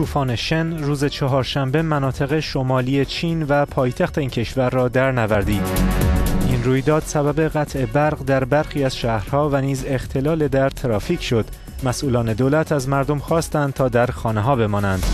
طوفان شن روز چهارشنبه مناطق شمالی چین و پایتخت این کشور را در نوردید. این رویداد سبب قطع برق در برخی از شهرها و نیز اختلال در ترافیک شد. مسئولان دولت از مردم خواستند تا در خانه ها بمانند.